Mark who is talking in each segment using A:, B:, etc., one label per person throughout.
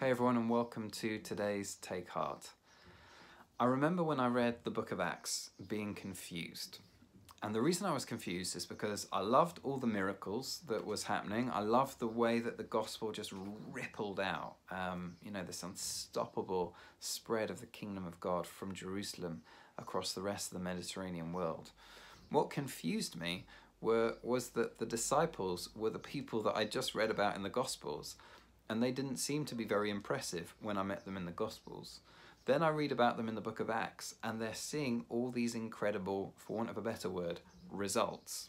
A: Hey everyone, and welcome to today's Take Heart. I remember when I read the book of Acts being confused. And the reason I was confused is because I loved all the miracles that was happening. I loved the way that the gospel just rippled out. Um, you know, this unstoppable spread of the kingdom of God from Jerusalem across the rest of the Mediterranean world. What confused me were was that the disciples were the people that I just read about in the Gospels, and they didn't seem to be very impressive when I met them in the Gospels. Then I read about them in the book of Acts, and they're seeing all these incredible, for want of a better word, results.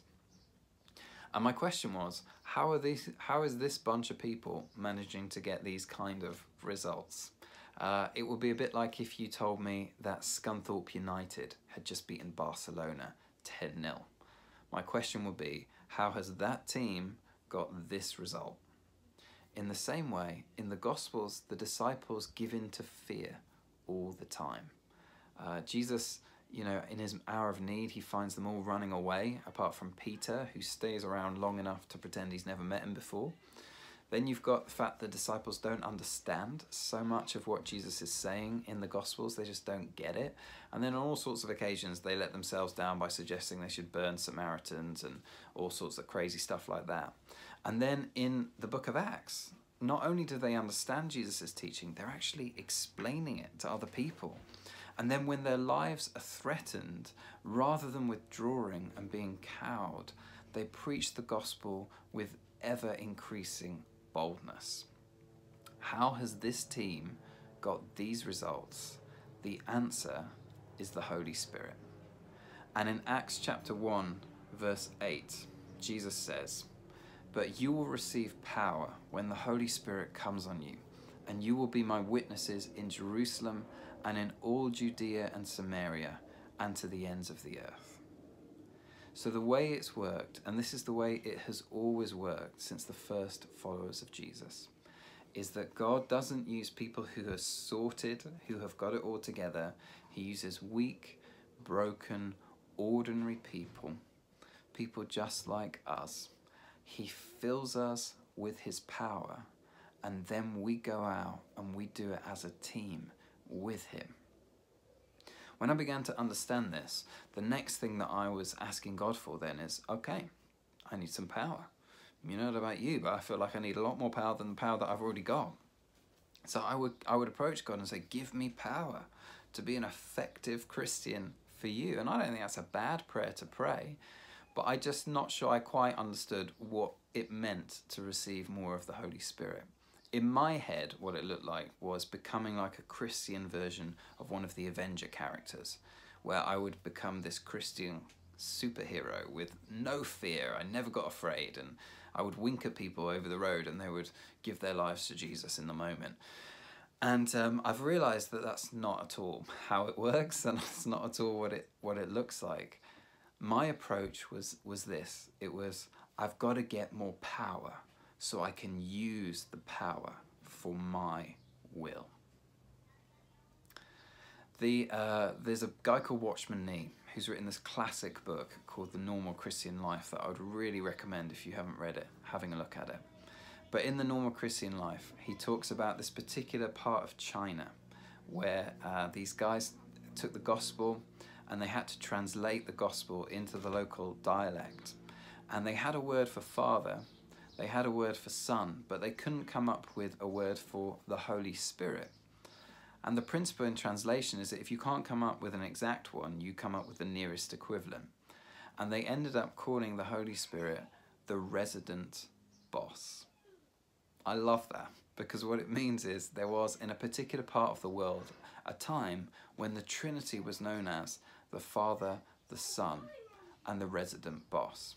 A: And my question was, how are these? How is this bunch of people managing to get these kind of results? Uh, it would be a bit like if you told me that Scunthorpe United had just beaten Barcelona 10 0. My question would be, how has that team got this result? In the same way, in the Gospels, the disciples give in to fear all the time. Uh, Jesus, you know, in his hour of need, he finds them all running away, apart from Peter, who stays around long enough to pretend he's never met him before. Then you've got the fact the disciples don't understand so much of what Jesus is saying in the Gospels, they just don't get it. And then on all sorts of occasions, they let themselves down by suggesting they should burn Samaritans and all sorts of crazy stuff like that. And then in the book of Acts, not only do they understand Jesus' teaching, they're actually explaining it to other people. And then when their lives are threatened, rather than withdrawing and being cowed, they preach the gospel with ever increasing boldness. How has this team got these results? The answer is the Holy Spirit. And in Acts chapter 1, verse 8, Jesus says, but you will receive power when the Holy Spirit comes on you, and you will be my witnesses in Jerusalem and in all Judea and Samaria and to the ends of the earth. So, the way it's worked, and this is the way it has always worked since the first followers of Jesus, is that God doesn't use people who are sorted, who have got it all together. He uses weak, broken, ordinary people, people just like us he fills us with His power, and then we go out and we do it as a team with Him. When I began to understand this, the next thing that I was asking God for then is okay, I need some power. You know about you, but I feel like I need a lot more power than the power that I've already got. So I would I would approach God and say, Give me power to be an effective Christian for you. And I don't think that's a bad prayer to pray but I just not sure I quite understood what it meant to receive more of the Holy Spirit. In my head, what it looked like was becoming like a Christian version of one of the Avenger characters, where I would become this Christian superhero with no fear. I never got afraid, and I would wink at people over the road, and they would give their lives to Jesus in the moment. And um, I've realised that that's not at all how it works, and it's not at all what it what it looks like my approach was was this it was i've got to get more power so i can use the power for my will the uh, there's a guy called watchman nee who's written this classic book called the normal christian life that i would really recommend if you haven't read it having a look at it but in the normal christian life he talks about this particular part of china where uh, these guys took the gospel and they had to translate the gospel into the local dialect. And they had a word for father, they had a word for son, but they couldn't come up with a word for the Holy Spirit. And the principle in translation is that if you can't come up with an exact one, you come up with the nearest equivalent. And they ended up calling the Holy Spirit the resident boss. I love that because what it means is there was, in a particular part of the world, a time when the Trinity was known as the Father, the Son, and the resident boss.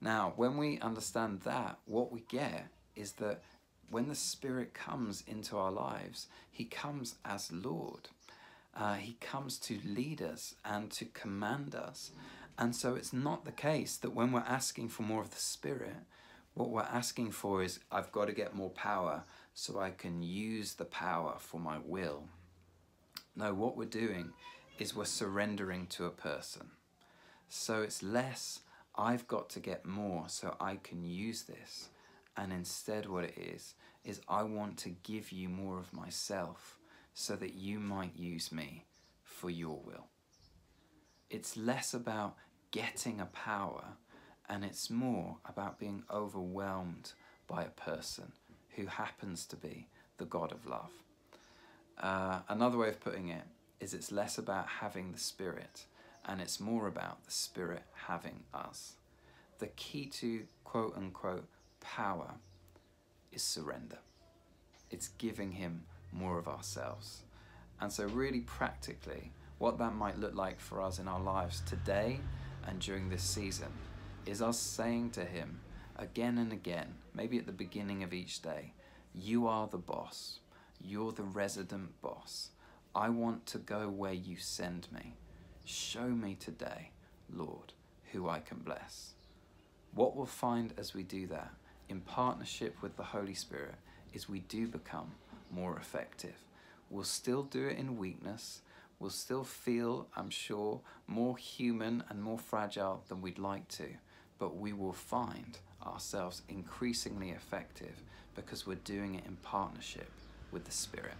A: Now, when we understand that, what we get is that when the Spirit comes into our lives, He comes as Lord. Uh, he comes to lead us and to command us. And so it's not the case that when we're asking for more of the Spirit, what we're asking for is, I've got to get more power so I can use the power for my will. No, what we're doing is we're surrendering to a person. So it's less, I've got to get more so I can use this. And instead, what it is, is I want to give you more of myself so that you might use me for your will. It's less about getting a power and it's more about being overwhelmed by a person who happens to be the God of love. Uh, another way of putting it is it's less about having the Spirit and it's more about the Spirit having us. The key to quote unquote power is surrender. It's giving Him more of ourselves. And so, really practically, what that might look like for us in our lives today and during this season is us saying to Him again and again, maybe at the beginning of each day, You are the boss. You're the resident boss. I want to go where you send me. Show me today, Lord, who I can bless. What we'll find as we do that in partnership with the Holy Spirit is we do become more effective. We'll still do it in weakness. We'll still feel, I'm sure, more human and more fragile than we'd like to, but we will find ourselves increasingly effective because we're doing it in partnership with the Spirit.